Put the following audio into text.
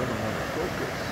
doesn't want to focus.